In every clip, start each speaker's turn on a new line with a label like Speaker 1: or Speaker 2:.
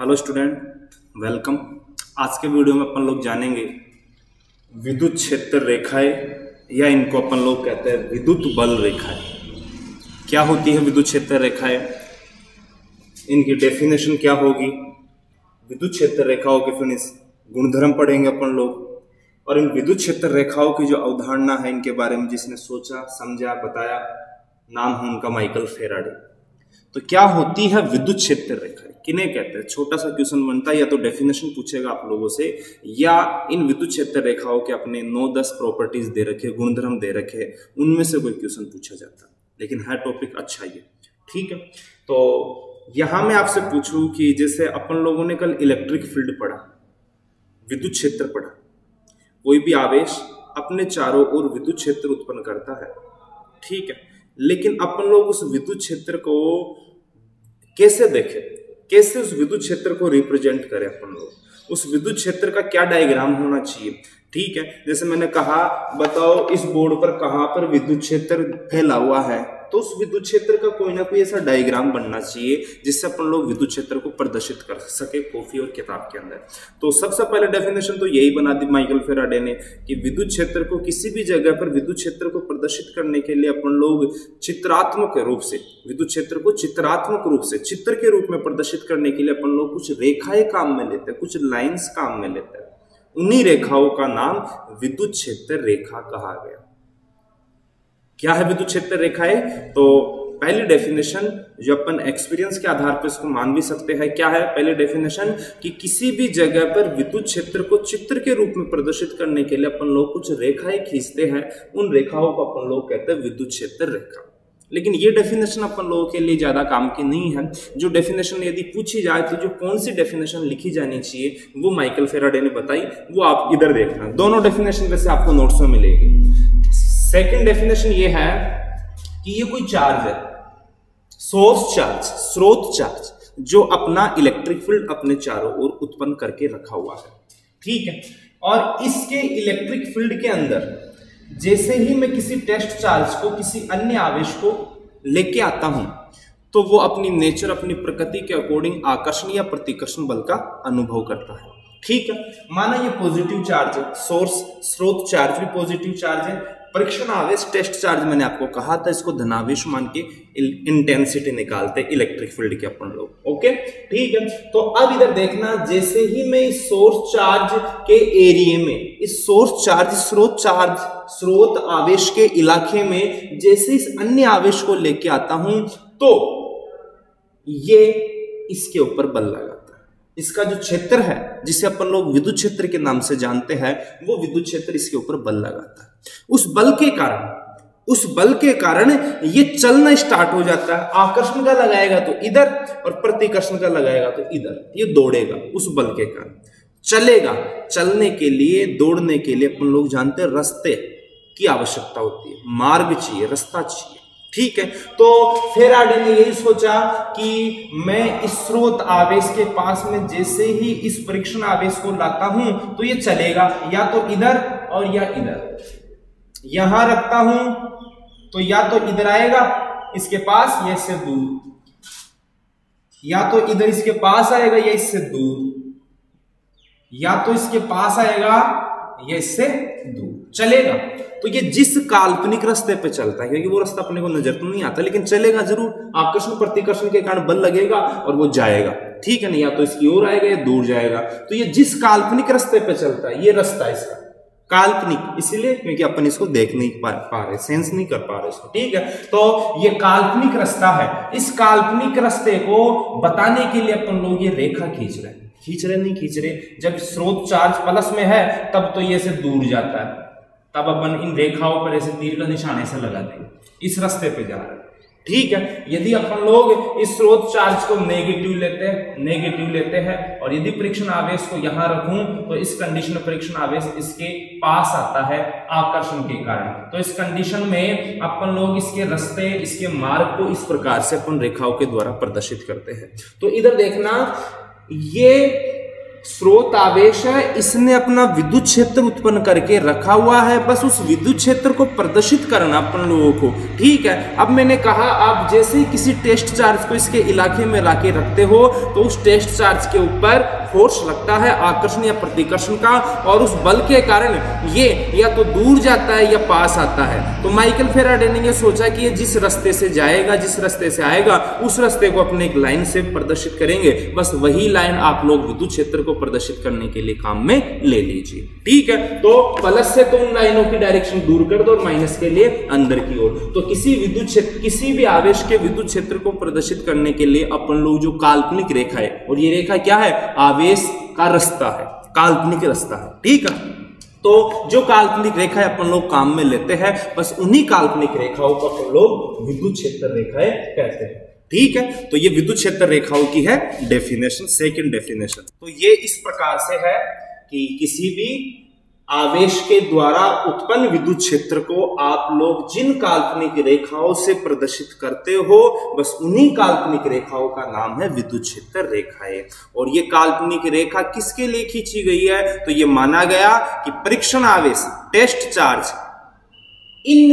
Speaker 1: Hello student, welcome. आज के video में अपन लोग जानेंगे विद्युत क्षेत्र रेखाएँ, या इनको अपन लोग कहते हैं विद्युत बल रेखाएँ। क्या होती है विद्युत क्षेत्र रेखाएँ? इनकी डेफिनेशन क्या होगी? विद्युत क्षेत्र रेखाओं के फिर गुणधर्म पढ़ेंगे अपन लोग। और इन विद्युत क्षेत्र रेखाओं की जो अवधारणा है, इनके बारे में जिसने सोचा, समझा, बताया, नाम है उनका माइकल फेराडे। तो क्या होती है विद्युत क्षेत्र रेखा? किन्हें कहते हैं? छोटा सा क्वेश्चन बनता है, या तो डेफिनेशन पूछेगा आप लोगों से, या इन विद्युत क्षेत्र रेखाओं के अपने नौ दस प्रॉपर्टीज़ दे रखे, गुणधर्म दे रखे, उनमें से कोई क्वेश्चन पूछा जाता। है लेकिन हर टॉपिक अच्छा ही है। ठीक है? तो यहाँ मैं आपसे पूछूँ कि जैसे अपन लोगों ने कल इलेक्ट्रिक फ़ील्ड पढ़ा विद्युत क्षेत्र पढ़ा। कोई भी आवेश अपने चारों ओर विद्युत क्षेत्र उत्पन्न करता है। ठीक है? लेकिन अपन लोग उस विद्युत क्षेत्र को कैसे देखें? कैसे उस विद्युत क्षेत्र को रिप्रेजेंट करें अपन लोग? उस विद्युत क्षेत्र का क्या डायग्राम होना चाहिए? ठीक है? जैसे मैंने कहा, बताओ इस बोर्ड पर कहाँ पर विद्युत क्षेत्र फैला हुआ है? तो उस विद्युत क्षेत्र का कोई ना कोई ऐसा डायग्राम बनना चाहिए, जिससे अपन लोग विद्युत क्षेत्र को प्रदर्शित कर सके कॉफ़ी और किताब के अंदर। तो सबसे पहले डेफिनेशन तो यही बना दी माइकल फेराडे ने कि विद्युत क्षेत्र को किसी भी जगह पर विद्युत क्षेत्र को प्रदर्शित करने के लिए अपन लोग चित्रात्मक रूप से, विद्युत क्षेत्र को चित्रात्मक रूप से, चित्र के रूप में प्रदर्शित करने के लिए अपन लोग कुछ रेखाएँ काम में लेते हैं, कुछ लाइन्स काम में लेते हैं। उन्हीं रेखाओं का नाम विद्युत क्षेत्र रेखा कहा गया। क्या है विद्युत क्षेत्र रेखाएँ तो पहली डेफिनेशन जो अपन एक्सपीरियंस के आधार पर इसको मान भी सकते हैं, क्या है? पहली डेफिनेशन कि किसी भी जगह पर विद्युत क्षेत्र को चित्र के रूप में प्रदर्शित करने के लिए अपन लोग कुछ रेखाएँ खींचते हैं। उन रेखाओं को अपन लोग कहते हैं विद्युत क्षेत्र रेखा। लेकिन ये डेफिनेशन अपन लोगों के लिए ज़्यादा काम की नहीं है। जो डेफिनेशन यदि पूछी जाए तो जो कौन सी डेफिनेशन लिखी जानी चाहिए, वो माइकल फेराडे ने बताई, वो आप इधर देखना। दोनों डेफिनेशन वैसे आपको नोट्स में मिलेगी। सेकेंड डेफिनेशन ये है कि ये कोई चार्ज है। सोर्स चार्ज स्रोत चार्ज जो अपना इलेक्ट्रिक फ़ील्ड अपने चारों ओर उत्पन्न करके रखा हुआ है। ठीक है? और इसके इलेक्ट्रिक फ़ील्ड के अंदर, जैसे ही मैं किसी टेस्ट चार्ज को, किसी अन्य आवेश को लेके आता हूँ तो वो अपनी नेचर अपनी प्रकृति के अकॉर्डिंग आकर्षण या प्रतिकर्षण बल का अनुभव करता है। ठीक है? माना ये पॉजिटिव चार्ज है सोर्स स्रोत चार्ज भी पॉजिटिव चार्ज है परीक्षण आवेश टेस्ट चार्ज मैंने आपको कहा था, इसको धनावेश मान के इंटेंसिटी निकालते इलेक्ट्रिक फ़ील्ड के अपन लोग ओके ठीक है तो अब इधर देखना, जैसे ही मैं इस सोर्स चार्ज के एरिए में, इस सोर्स चार्ज स्रोत चार्ज स्रोत आवेश के इलाके में, जैसे इस अन्य आवेश को लेके आता हूँ तो ये इसके ऊपर बल लगाता है। इसका जो क्षेत्र है, जिसे अपन लोग विद्युत क्षेत्र के नाम से जानते हैं, वो विद्युत क्षेत्र इसके ऊपर बल लगाता है। उस बल के कारण, उस बल के कारण ये चलना स्टार्ट हो जाता है। आकर्षण का लगाएगा तो इधर और प्रतिकर्षण का लगाएगा तो इधर। ये दौड़ेगा उस बल के कारण। चलेगा, चलने के लिए, दौड़ने के लिए अपन लोग जानते हैं रास्ते की आवश्यकता होती है। मार्ग चाहिए, रास्ता चाहिए। ठीक है तो फेराडे ने यही सोचा कि मैं इस स्रोत आवेश के पास में जैसे ही इस परीक्षण आवेश को लाता हूँ तो ये चलेगा। या तो इधर और या इधर। यहाँ रखता हूँ तो या तो इधर आएगा, इसके पास, या इससे दूर। या तो इधर इसके पास आएगा, या इससे दूर। या तो इसके पास आएगा, या इससे दूर। चलेगा। तो ये जिस काल्पनिक रास्ते पे चलता है, क्योंकि वो रास्ता अपने को नज़र तो नहीं आता, लेकिन चलेगा ज़रूर। आकर्षण, प्रतिकर्षण के कारण बल लगेगा और वो जाएगा। ठीक है ना, या तो इसकी ओर आएगा या दूर जाएगा। तो ये जिस काल्पनिक रास्ते पे चलता है, ये रास्ता इसका। काल्पनिक। इसीलिए क्योंकि अपन इसको देख नहीं पा, पा रहे सेंस नहीं कर पा रहे इसको ठीक है? तो ये काल्पनिक रास्ता है। इस काल्पनिक रास्ते को बताने के लिए अपन लोग ये रेखा खींच रहे हैं। खींच रहे नहीं खींच रहे। जब स्रोत चार्ज प्लस में है तब तो ये से दूर जाता है। तब अपन इन रेखाओं पर ऐसे तीर का निशान ऐसे लगा देंगे। इस रास्ते पे जा रहे हैं। ठीक है? यदि अपन लोग इस स्रोत चार्ज को नेगेटिव लेते हैं नेगेटिव लेते हैं, और यदि परीक्षण आवेश को यहाँ रखूँ तो इस कंडीशन में परीक्षण आवेश इसके पास आता है आकर्षण के कारण। तो इस कंडीशन में अपन लोग इसके रास्ते, इसके मार्ग को इस प्रकार से अपन रेखाओं के द्वारा प्रदर्शित करते हैं। तो इधर देखना, ये स्रोत आवेश है, इसने अपना विद्युत क्षेत्र उत्पन्न करके रखा हुआ है। बस उस विद्युत क्षेत्र को प्रदर्शित करना अपन लोगों को। ठीक है, अब मैंने कहा, आप जैसे ही किसी टेस्ट चार्ज को इसके इलाके में लाके रखते हो तो उस टेस्ट चार्ज के ऊपर फोर्स लगता है आकर्षण या प्रतिकर्षण का, और उस बल के कारण ये या तो दूर जाता है या पास आता है। तो माइकल फेराडे ने यह सोचा कि ये जिस रास्ते से जाएगा, जिस रास्ते से आएगा, उस रास्ते को अपने एक लाइन से प्रदर्शित करेंगे। बस वही लाइन आप लोग विद्युत क्षेत्र को प्रदर्शित करने के लिए काम में ले लीजिए। ठीक है? तो प्लस से तो उन लाइनों की डायरेक्शन दूर कर दो और माइनस के लिए अंदर की ओर। तो किसी विद्युत क्षेत्र, किसी भी आवेश के विद्युत क्षेत्र को प्रदर्शित करने के लिए अपन लोग जो काल्पनिक रेखा है, और ये रेखा क्या है? आवेश का रास्ता है। काल्पनिक रास्ता है। ठीक है? तो जो काल्पनिक रेखाएँ अपन लोग काम में लेते हैं, बस उन्हीं काल्पनिक रेखाओं को अपन लोग विद्युत क्षेत्र रेखाएँ कहते हैं। ठीक है? तो ये विद्युत क्षेत्र रेखाओं की है डेफिनेशन सेकंड डेफिनेशन तो ये इस प्रकार से है कि किसी भी आवेश के द्वारा उत्पन्न विद्युत क्षेत्र को आप लोग जिन काल्पनिक रेखाओं से प्रदर्शित करते हो, बस उन्हीं काल्पनिक रेखाओं का नाम है विद्युत क्षेत्र रेखाएँ। और ये काल्पनिक रेखा किसके लिए खींची गई है? तो ये माना गया कि परीक्षण आवेश, टेस्ट चार्ज, इन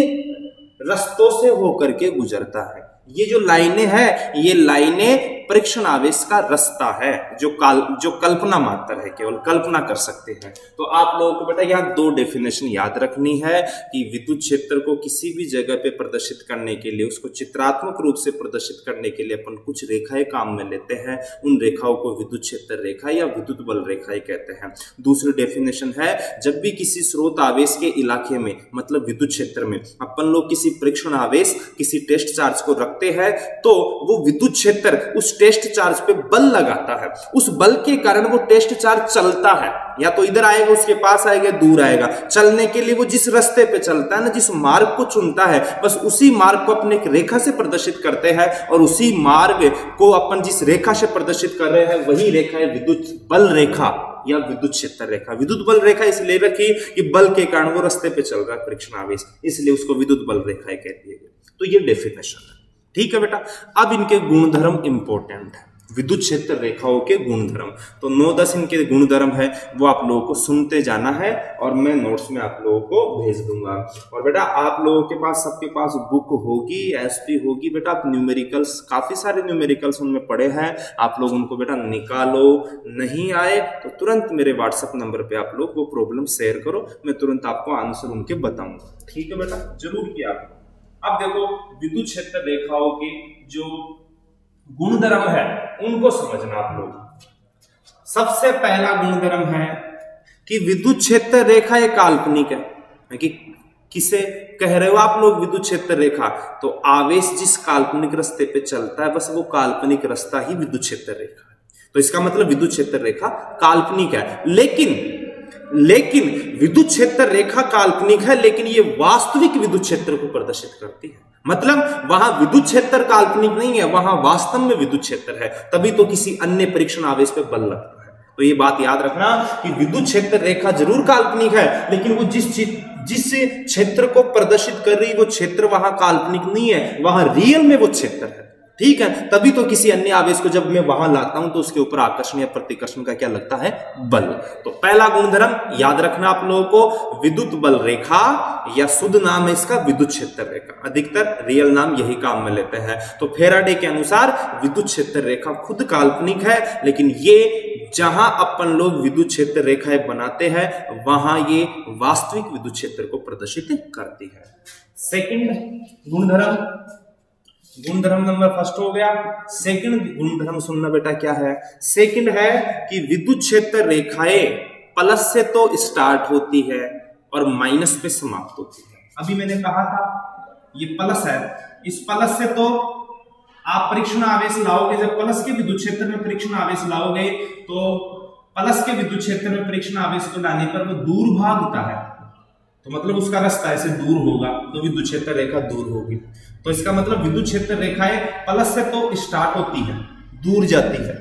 Speaker 1: रस्तों से होकर के गुजरता है। ये जो लाइनें हैं, ये लाइनें परीक्षण आवेश का रास्ता है, जो काल, जो कल्पना मात्र है, केवल कल्पना कर सकते हैं। तो आप लोगों को बेटा यहाँ दो डेफिनेशन याद रखनी है कि विद्युत क्षेत्र को किसी भी जगह पे प्रदर्शित करने के लिए, उसको चित्रात्मक रूप से प्रदर्शित करने के लिए अपन कुछ रेखाएँ काम में लेते हैं। उन रेखाओं को विद्युत क्षेत्र रेखा या विद्युत बल रेखाएँ कहते हैं। दूसरी डेफिनेशन है, जब भी किसी स्रोत आवेश के इलाके में मतलब विद्युत क्षेत्र में, अपन लोग किसी परीक्षण आवेश, किसी टेस्ट चार्ज को रखते हैं तो वो विद्युत क्षेत्र उस टेस्ट चार्ज पे बल लगाता है। उस बल के कारण वो टेस्ट चार्ज चलता है। या तो इधर आएगा, उसके पास आएगा दूर आएगा। चलने के लिए वो जिस रास्ते पे चलता है ना, जिस मार्ग को चुनता है, बस उसी मार्ग को अपने एक रेखा से प्रदर्शित करते हैं और उसी मार्ग को अपन जिस रेखा से प्रदर्शित कर रहे हैं, वही रेखा है विद्युत बल रेखा या विद्युत क्षेत्र रेखा। विद्युत बल रेखा इसलिए रखी कि बल के कारण वो रास्ते पे चल रहा है, परीक्षण आवेश। इसलिए उसको विद्युत बल रेखा कहती है। तो ये डेफिनेशन है। ठीक है बेटा? अब इनके गुणधर्म इंपॉर्टेंट है। विद्युत क्षेत्र रेखाओं के गुणधर्म। तो नौ दस इनके गुणधर्म है, वो आप लोगों को सुनते जाना है और मैं नोट्स में आप लोगों को भेज दूँगा। और बेटा, आप लोगों के पास, सबके पास बुक होगी एसपी होगी। बेटा, आप न्यूमेरिकल्स काफ़ी सारे न्यूमेरिकल्स उनमें पड़े हैं। आप लोग उनको बेटा निकालो, नहीं आए तो तुरंत मेरे व्हाट्सएप नंबर पर आप लोग वो प्रॉब्लम शेयर करो। मैं तुरंत आपको आंसर उनके बताऊँगा। ठीक है बेटा? ज़रूर किया आपको अब देखो, विद्युत क्षेत्र रेखाओं के जो गुणधर्म है, उनको समझना आप लोग। सबसे पहला गुणधर्म है कि विद्युत क्षेत्र रेखा एक काल्पनिक है कि किसे कह रहे हो आप लोग विद्युत क्षेत्र रेखा? तो आवेश जिस काल्पनिक रास्ते पे चलता है, बस वो काल्पनिक रास्ता ही विद्युत क्षेत्र रेखा है। तो इसका मतलब विद्युत क्षेत्र रेखा काल्पनिक है। लेकिन लेकिन विद्युत क्षेत्र रेखा काल्पनिक है, लेकिन ये वास्तविक विद्युत क्षेत्र को प्रदर्शित करती है। मतलब वहाँ विद्युत क्षेत्र काल्पनिक नहीं है, वहाँ वास्तव में विद्युत क्षेत्र है। तभी तो किसी अन्य परीक्षण आवेश पे बल लगता है। तो ये बात याद रखना कि विद्युत क्षेत्र रेखा ज़रूर काल्पनिक है, लेकिन वो जिस जिस क्षेत्र को प्रदर्शित कर रही, वो क्षेत्र वहाँ काल्पनिक नहीं है, वहाँ रियल में वो क्षेत्र है। ठीक है? तभी तो किसी अन्य आवेश को जब मैं वहाँ लाता हूँ तो उसके ऊपर आकर्षण या प्रतिकर्षण का क्या लगता है? बल। तो पहला गुणधर्म, याद रखना आप लोगों को, विद्युत बल रेखा या शुद्ध नाम है इसका विद्युत क्षेत्र रेखा। अधिकतर रियल नाम यही काम में लेते हैं। तो फेराडे के अनुसार विद्युत क्षेत्र रेखा खुद काल्पनिक है, लेकिन ये जहाँ अपन लोग विद्युत क्षेत्र रेखाएँ बनाते हैं, वहाँ ये वास्तविक विद्युत क्षेत्र को प्रदर्शित करती है। सेकंड गुणधर्म गुणधर्म नंबर फ़र्स्ट हो गया। सेकंड गुणधर्म सुनना बेटा क्या है? सेकंड है कि विद्युत क्षेत्र रेखाएँ प्लस से तो स्टार्ट होती है और माइनस पे समाप्त होती है। अभी मैंने कहा था, ये प्लस है। इस प्लस से तो आप परीक्षण आवेश लाओगे, जब प्लस के विद्युत क्षेत्र में परीक्षण आवेश लाओगे तो प्लस के विद्युत क्षेत्र में परीक्षण आवेश को लाने पर वो दूर भागता है। तो मतलब उसका रास्ता ऐसे दूर होगा तो विद्युत क्षेत्र रेखा दूर होगी। तो इसका मतलब विद्युत क्षेत्र रेखाएँ प्लस से तो स्टार्ट होती है, दूर जाती है।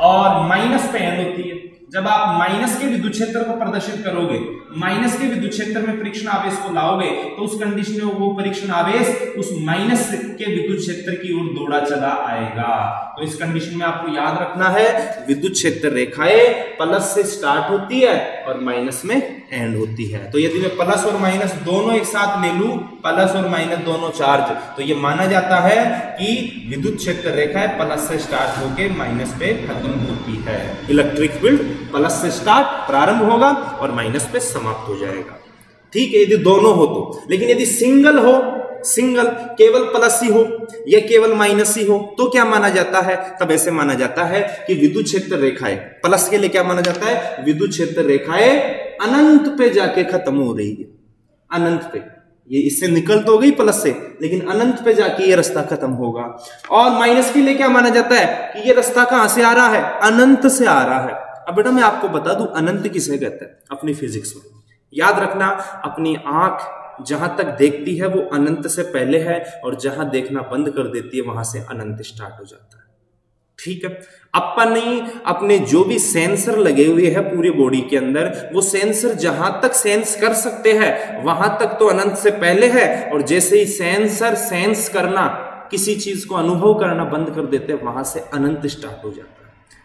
Speaker 1: और माइनस पे एंड होती है। जब आप माइनस के विद्युत क्षेत्र को प्रदर्शित करोगे, माइनस के विद्युत क्षेत्र में परीक्षण आवेश को लाओगे तो उस कंडीशन में वो परीक्षण आवेश उस माइनस के विद्युत क्षेत्र की ओर दौड़ा चला आएगा। तो इस कंडीशन में आपको याद रखना है, विद्युत क्षेत्र रेखाएँ प्लस से स्टार्ट होती है और माइनस में एंड होती है। तो यदि मैं प्लस और माइनस दोनों एक साथ ले लू प्लस और माइनस दोनों चार्ज तो ये माना जाता है कि विद्युत क्षेत्र रेखा है प्लस से स्टार्ट होकर माइनस पे खत्म होती है। इलेक्ट्रिक फ़ील्ड प्लस से स्टार्ट, प्रारंभ होगा और माइनस पे समाप्त हो जाएगा। ठीक है, यदि दोनों हो तो। लेकिन यदि सिंगल हो, सिंगल केवल प्लस ही हो या केवल माइनस ही हो तो क्या माना जाता है? तब ऐसे माना जाता है कि विद्युत क्षेत्र रेखाएँ प्लस के लिए क्या माना जाता है? विद्युत क्षेत्र रेखाएँ अनंत पे जाके खत्म हो रही है। अनंत पे। ये इससे निकल तो गई प्लस से, लेकिन अनंत पे जाके ये रास्ता खत्म होगा। और माइनस के लिए क्या माना जाता है कि ये रास्ता कहाँ से आ रहा है? अनंत से आ रहा है। अब बेटा मैं आपको बता दूँ, अनंत किसे कहते हैं अपनी फिजिक्स में। याद रखना, अपनी आँख जहाँ तक देखती है, वो अनंत से पहले है और जहाँ देखना बंद कर देती है, वहाँ से अनंत स्टार्ट हो जाता है। ठीक है? अपन नहीं, अपने जो भी सेंसर लगे हुए हैं पूरी बॉडी के अंदर, वो सेंसर जहाँ तक सेंस कर सकते हैं, वहाँ तक तो अनंत से पहले है और जैसे ही सेंसर सेंस करना, किसी चीज़ को अनुभव करना बंद कर देते हैं, वहाँ से अनंत स्टार्ट हो जाता है।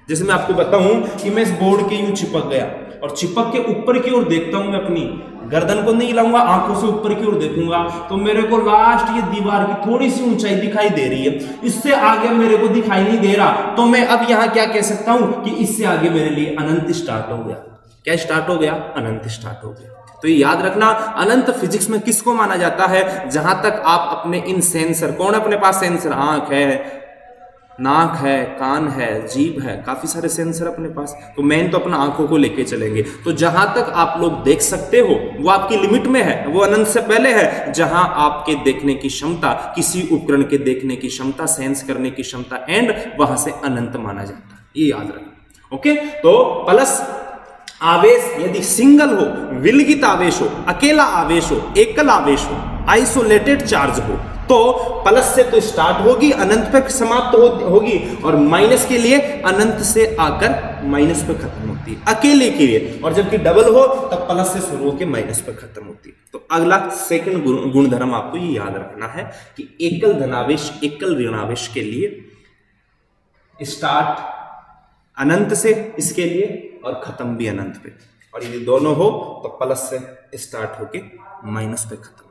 Speaker 1: जैसे मैं आपको बताऊँ कि मैं इस बोर्ड के यूँ चिपक गया और चिपक के ऊपर की ओर देखता हूँ मैं अपनी गर्दन को नहीं हिलाऊँगा, आँखों से ऊपर की ओर देखूँगा तो मेरे को लास्ट ये दीवार की थोड़ी सी ऊंचाई दिखाई दे रही है। इससे आगे मेरे को दिखाई नहीं दे रहा तो मैं अब यहाँ क्या कह सकता हूँ कि इससे आगे मेरे लिए अनंत स्टार्ट हो गया। क्या स्टार्ट हो गया? अनंत स्टार्ट हो गया। तो ये याद रखना, अनंत फिजिक्स में किसको माना जाता है? जहाँ तक आप अपने इन सेंसर कौन अपने पास सेंसर आँख है नाक है, कान है, जीभ है, काफ़ी सारे सेंसर अपने पास। तो मेन तो अपना आँखों को लेके चलेंगे। तो जहाँ तक आप लोग देख सकते हो, वो आपकी लिमिट में है, वो अनंत से पहले है, जहाँ आपके देखने की क्षमता, किसी उपकरण के देखने की क्षमता सेंस करने की क्षमता एंड वहाँ से अनंत माना जाता है। ये याद रखना। ओके तो प्लस आवेश, यदि सिंगल हो, विलगित आवेश हो, अकेला आवेश हो, एकल आवेश हो आइसोलेटेड चार्ज हो तो प्लस से तो स्टार्ट होगी अनंत पे समाप्त हो, होगी और माइनस के लिए अनंत से आकर माइनस पे खत्म होती है अकेले के लिए। और जबकि डबल हो तब प्लस से शुरू होकर माइनस पे खत्म होती है। तो अगला सेकंड गुणधर्म आपको ये याद रखना है कि एकल धनावेश एकल ऋणावेश के लिए स्टार्ट अनंत से इसके लिए और खत्म भी अनंत पे। और यदि दोनों हो तो प्लस से स्टार्ट होके माइनस पे खत्म।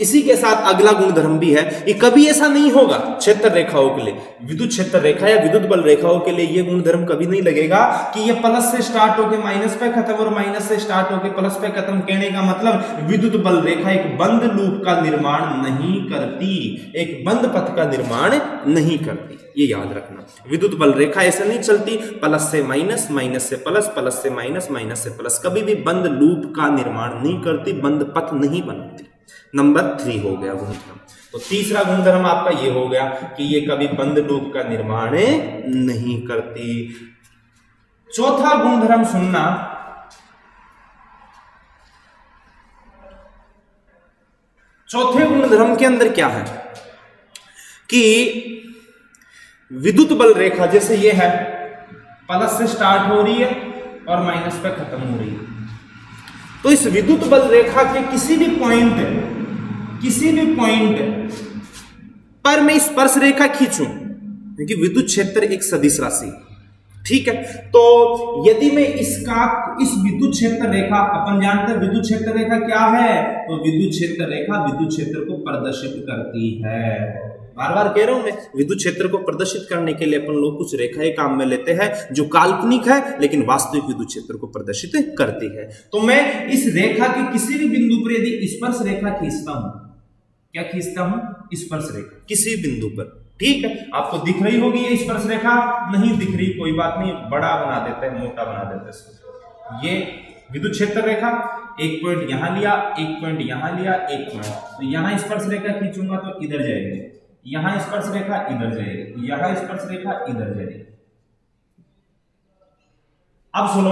Speaker 1: इसी के साथ अगला गुणधर्म भी है ये कभी ऐसा नहीं होगा, क्षेत्र रेखाओं के लिए। विद्युत क्षेत्र रेखा या विद्युत बल रेखाओं के लिए ये गुणधर्म कभी नहीं लगेगा कि ये प्लस से स्टार्ट होके माइनस पे खत्म और माइनस से स्टार्ट होके प्लस पे खत्म। कहने का मतलब विद्युत बल रेखा एक बंद लूप का निर्माण नहीं करती। एक बंद पथ का निर्माण नहीं करती। ये याद रखना। विद्युत बल रेखा ऐसे नहीं चलती। प्लस से माइनस माइनस से प्लस प्लस से माइनस माइनस से प्लस कभी भी बंद लूप का निर्माण नहीं करती, बंद पथ नहीं बनाती। नंबर थ्री हो गया गुणधर्म तो तीसरा गुणधर्म आपका ये हो गया कि ये कभी बंद डूब का निर्माण नहीं करती। चौथा गुणधर्म सुनना। चौथे गुणधर्म के अंदर क्या है? कि विद्युत बल रेखा जैसे ये है, प्लस से स्टार्ट हो रही है और माइनस पे खत्म हो रही है। तो इस विद्युत बल रेखा के किसी भी पॉइंट किसी भी पॉइंट पर मैं स्पर्श रेखा खींचूं, क्योंकि विद्युत क्षेत्र एक सदिश राशि ठीक है? तो यदि मैं इसका, इस विद्युत क्षेत्र रेखा, अपन जानते हैं विद्युत क्षेत्र रेखा क्या है? तो विद्युत क्षेत्र रेखा विद्युत क्षेत्र को प्रदर्शित करती है। बार बार कह रहा हूँ मैं, विद्युत क्षेत्र को प्रदर्शित करने के लिए अपन लोग कुछ रेखाएँ काम में लेते हैं, जो काल्पनिक है, लेकिन वास्तविक विद्युत क्षेत्र को प्रदर्शित करती है। तो मैं इस रेखा के किसी भी बिंदु पर यदि स्पर्श रेखा खींचता हूँ, क्या खींचता हूँ? स्पर्श रेखा। किसी बिंदु पर। ठीक है? आपको दिख रही होगी ये स्पर्श रेखा? नहीं दिख रही, कोई बात नहीं, बड़ा बना देते हैं, मोटा बना देते हैं ये विद्युत क्षेत्र रेखा, एक पॉइंट यहाँ लिया, एक पॉइंट यहाँ लिया, एक पॉइंट तो यहाँ स्पर्श रेखा खींचूँगा तो इधर जाएगी। यहाँ स्पर्श रेखा, इधर जाएगी यहाँ स्पर्श रेखा, इधर जाएगी अब सुनो,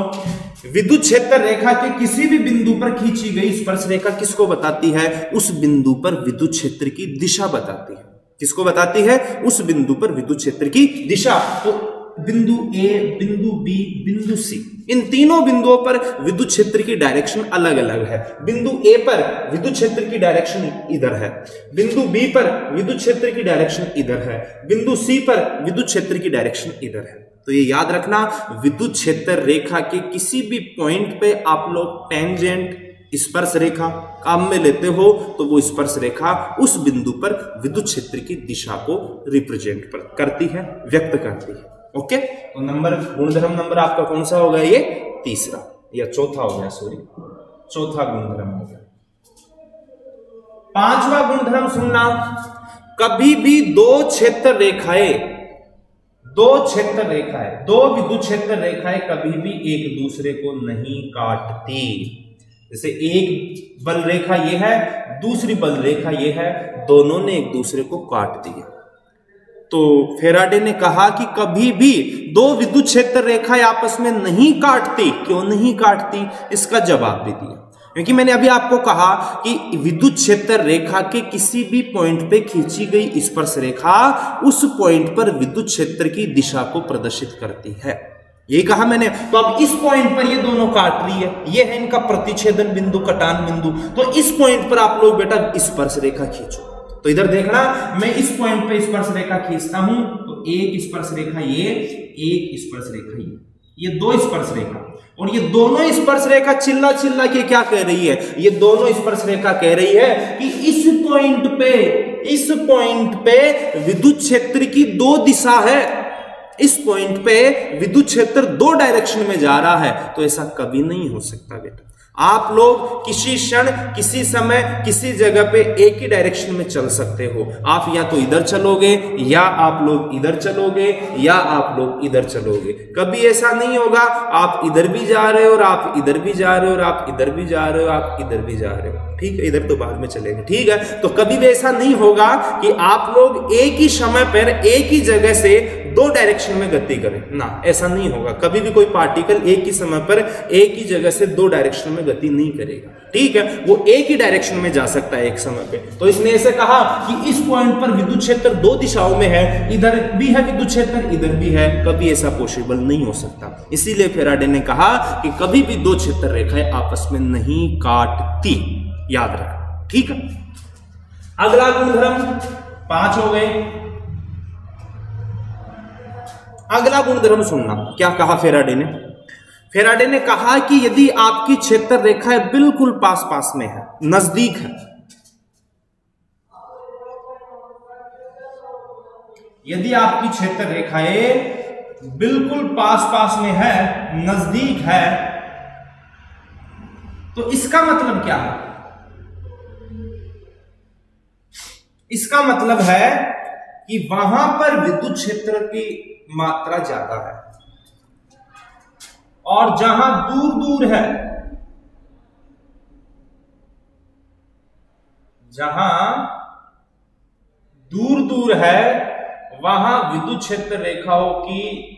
Speaker 1: विद्युत क्षेत्र रेखा के किसी भी बिंदु पर खींची गई स्पर्श रेखा किसको बताती है? उस बिंदु पर विद्युत क्षेत्र की दिशा बताती है। किसको बताती है? उस बिंदु पर विद्युत क्षेत्र की दिशा। तो बिंदु ए बिंदु बी बिंदु सी इन तीनों बिंदुओं पर विद्युत क्षेत्र की डायरेक्शन अलग अलग है। बिंदु ए पर विद्युत क्षेत्र की डायरेक्शन इधर है। बिंदु बी पर विद्युत क्षेत्र की डायरेक्शन इधर है। बिंदु सी पर विद्युत क्षेत्र की डायरेक्शन इधर है। तो ये याद रखना, विद्युत क्षेत्र रेखा के किसी भी पॉइंट पे आप लोग टेंजेंट स्पर्श रेखा काम में लेते हो तो वो स्पर्श रेखा उस बिंदु पर विद्युत क्षेत्र की दिशा को रिप्रेजेंट करती है, व्यक्त करती है। ओके? तो नंबर, गुणधर्म नंबर आपका कौन सा हो गया ये? तीसरा। या चौथा हो गया सॉरी चौथा गुणधर्म हो गया। पांचवा गुणधर्म सुनना। कभी भी दो क्षेत्र रेखाएँ, दो क्षेत्र रेखाएँ, दो विद्युत क्षेत्र रेखाएँ कभी भी एक दूसरे को नहीं काटती। जैसे एक बल रेखा ये है, दूसरी बल रेखा ये है, दोनों ने एक दूसरे को काट दिया। तो फेराडे ने कहा कि कभी भी दो विद्युत क्षेत्र रेखाएँ आपस में नहीं काटती। क्यों नहीं काटती? इसका जवाब भी दिया। क्योंकि मैंने अभी आपको कहा कि विद्युत क्षेत्र रेखा के किसी भी पॉइंट पे खींची गई स्पर्श रेखा उस पॉइंट पर विद्युत क्षेत्र की दिशा को प्रदर्शित करती है। ये कहा मैंने। तो अब इस पॉइंट पर ये दोनों काट रही है। ये है इनका प्रतिच्छेदन बिंदु, कटान बिंदु। तो इस पॉइंट पर आप लोग बेटा स्पर्श रेखा खींचो। तो इधर देखना मैं इस पॉइंट पे स्पर्श रेखा खींचता हूँ तो एक स्पर्श रेखा ये, एक स्पर्श रेखा ये। ये दो स्पर्श रेखा। और ये दोनों स्पर्श रेखा चिल्ला चिल्ला के क्या कह रही है? ये दोनों स्पर्श रेखा कह रही है कि इस पॉइंट पे, इस पॉइंट पे विद्युत क्षेत्र की दो दिशा है। इस पॉइंट पे विद्युत क्षेत्र दो डायरेक्शन में जा रहा है। तो ऐसा कभी नहीं हो सकता बेटा। आप लोग किसी क्षण, किसी समय, किसी जगह पे एक ही डायरेक्शन में चल सकते हो। आप या तो इधर चलोगे, या आप लोग इधर चलोगे, या आप लोग इधर चलोगे। कभी ऐसा नहीं होगा, आप इधर भी जा रहे हो और आप इधर भी जा रहे हो और आप इधर भी जा रहे हो, आप इधर भी जा रहे हो। ठीक है, इधर तो बाद में चलेंगे। ठीक है तो कभी भी ऐसा नहीं होगा कि आप लोग एक ही समय पर, एक ही जगह से दो डायरेक्शन में गति करे। ना, ऐसा नहीं होगा। कभी भी कोई पार्टिकल एक ही समय पर एक ही जगह से दो डायरेक्शन में गति नहीं करेगा। ठीक है? वो एक ही डायरेक्शन में जा सकता है एक समय पे। तो इसने ऐसे कहा कि इस पॉइंट पर विद्युत क्षेत्र दो दिशाओं में है, इधर भी है विद्युत क्षेत्र, इधर भी है। कभी ऐसा पॉसिबल नहीं हो सकता। इसीलिए फेराडे ने कहा कि कभी भी दो क्षेत्र रेखाएँ आपस में नहीं काटती। याद रख ठीक है? अगला गुणधर्म, पाँच हो गए। अगला गुणधर्म सुनना। क्या कहा फेराडे ने? फेराडे ने कहा कि यदि आपकी क्षेत्र रेखा बिल्कुल पास पास में है, नज़दीक है। यदि आपकी क्षेत्र रेखाएँ बिल्कुल पास पास में है, नज़दीक है तो इसका मतलब क्या है? इसका मतलब है कि वहाँ पर विद्युत क्षेत्र की मात्रा ज़्यादा है। और जहाँ दूर दूर है, जहाँ दूर दूर है, वहाँ विद्युत क्षेत्र रेखाओं की,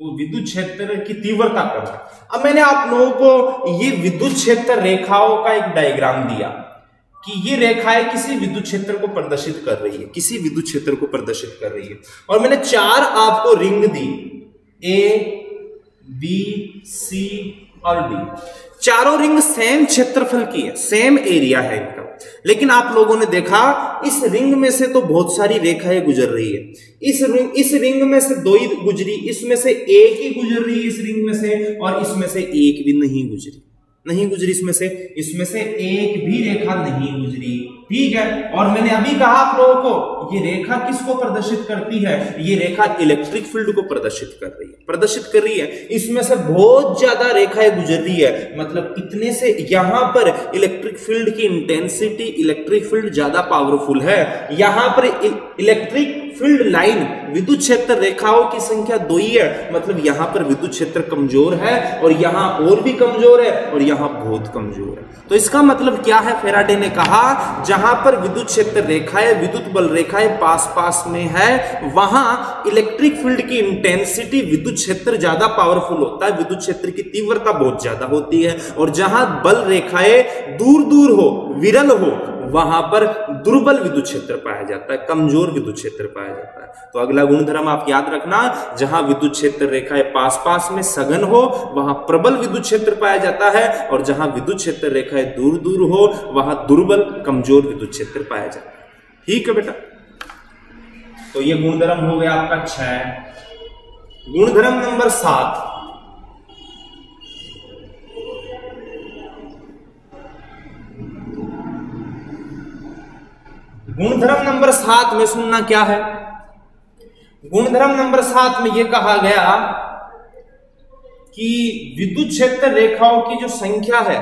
Speaker 1: वो विद्युत क्षेत्र की तीव्रता कम है। अब मैंने आप लोगों को ये विद्युत क्षेत्र रेखाओं का एक डायग्राम दिया। कि ये रेखाएँ किसी विद्युत क्षेत्र को प्रदर्शित कर रही है, किसी विद्युत क्षेत्र को प्रदर्शित कर रही है। और मैंने चार आपको ring the A B C और डी चारों रिंग सेम क्षेत्रफल की है सेम एरिया है इनका। लेकिन आप लोगों ने देखा, इस रिंग में से तो बहुत सारी रेखाएँ गुजर रही है। इस रिंग इस रिंग में से दो ही गुजरी, इसमें से एक ही गुजर रही है इस रिंग में से, और इसमें से एक भी नहीं गुजरी। नहीं गुजरी इसमें से इसमें से एक भी रेखा नहीं गुजरी। ठीक है। और मैंने अभी कहा आप लोगों को, ये रेखा किसको प्रदर्शित करती है? ये रेखा इलेक्ट्रिक फ़ील्ड को प्रदर्शित कर रही है। प्रदर्शित कर रही है। इसमें से बहुत ज़्यादा रेखाएँ गुजर रही है। मतलब इतने से यहाँ पर इलेक्ट्रिक फ़ील्ड की इंटेंसिटी इलेक्ट्रिक फ़ील्ड ज़्यादा पावरफुल है। यहाँ पर इलेक्ट्रिक फ़ील्ड लाइन विद्युत क्षेत्र रेखाओं की संख्या दो ही है। मतलब यहाँ पर विद्युत क्षेत्र कमज़ोर है और यहाँ और भी कमज़ोर है और यहाँ बहुत कमज़ोर है। तो इसका मतलब क्या है? फेराडे ने कहा जहाँ पर विद्युत क्षेत्र रेखाएँ विद्युत बल रेखाएँ पास पास में है, वहाँ इलेक्ट्रिक फ़ील्ड की इंटेंसिटी विद्युत क्षेत्र ज़्यादा पावरफुल होता है, विद्युत क्षेत्र की तीव्रता बहुत ज़्यादा होती है, और जहाँ बल रेखाएँ दूर दूर हो, विरल हो वहाँ पर दुर्बल विद्युत क्षेत्र पाया जाता है, कमज़ोर विद्युत क्षेत्र पाया जाता है। तो अगला गुणधर्म आप याद रखना, जहाँ विद्युत क्षेत्र रेखाएँ पास पास में सघन हो, वहाँ प्रबल विद्युत क्षेत्र पाया जाता है, और जहाँ विद्युत क्षेत्र रेखाएँ दूर दूर हो, वहाँ दुर्बल, कमज़ोर विद्युत क्षेत्र पाया जाता है। ठीक है बेटा? तो ये गुणधर्म हो गया आपका छह। गुणधर्म नंबर सात गुणधर्म नंबर सात में सुनना क्या है? गुणधर्म नंबर सात में यह कहा गया कि विद्युत क्षेत्र रेखाओं की जो संख्या है,